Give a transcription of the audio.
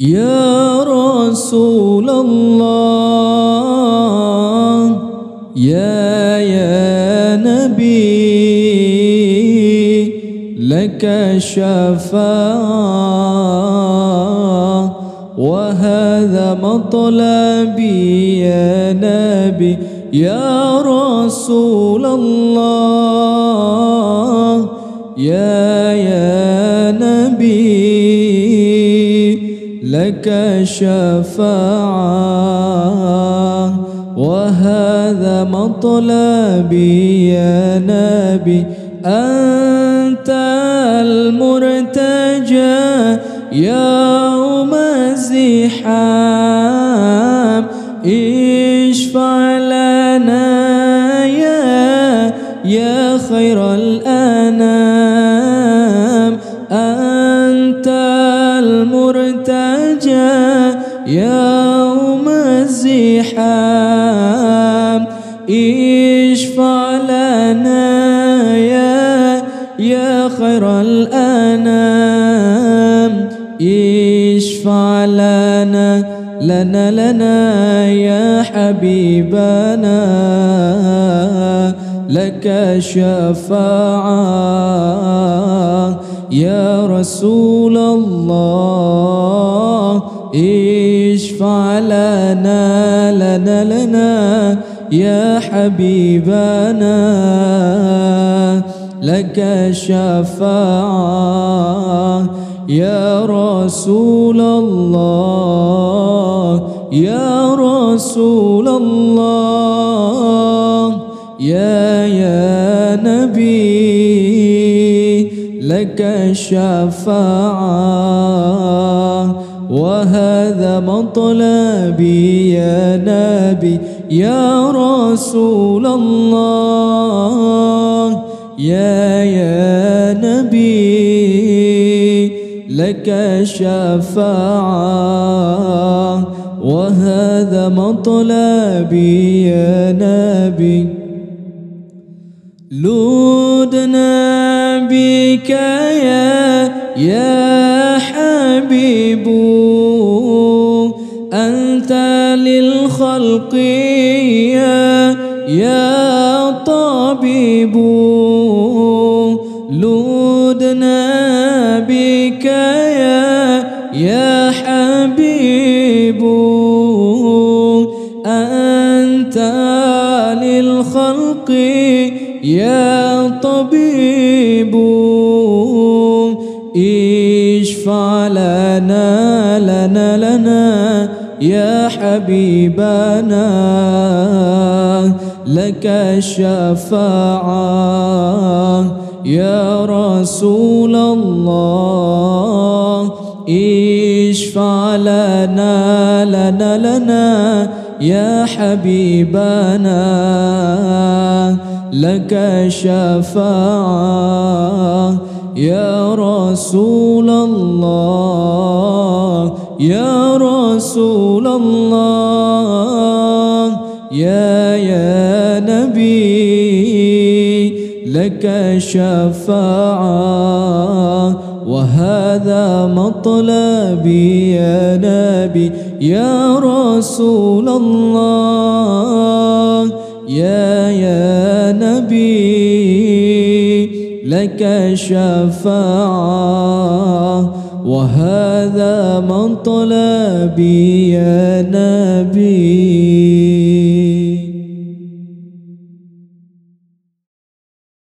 يا رسول الله يا يا نبي لك شفاعة وهذا مطلبي يا نبي يا رسول الله يا لك شفاعة وهذا مطلبي يا نبي. أنت المرتجى يوم الزحام. اشفع لنا يا يا خير الأنام الزحام اشفع لنا يا يا خير الأنام. اشفع لنا لنا لنا يا حبيبنا. لك شفاعة. يا رسول الله اشفع لنا لنا لنا. يا حبيبنا لك شفاعة. يا رسول الله يا رسول الله. يا يا نبي. لك شفاعة وهذا مطلبي يا نبي يا رسول الله يا يا نبي لك شفاعة وهذا مطلبي يا نبي. لودنا بك يا يا حبيب. أنت للخلق يا يا طبيب. لودنا بك يا يا حبيب. اشفع لنا لنا لنا يا حبيبنا. لك شفاعة يا رسول الله. اشفع لنا لنا لنا يا حبيبنا. لك شفاعة يا رسول الله يا رسول الله يا يا نبي لك شفاعة وهذا مطلبي يا نبي يا رسول الله يا يا نبي. لك شفاعة وهذا مطلبي يا نبي.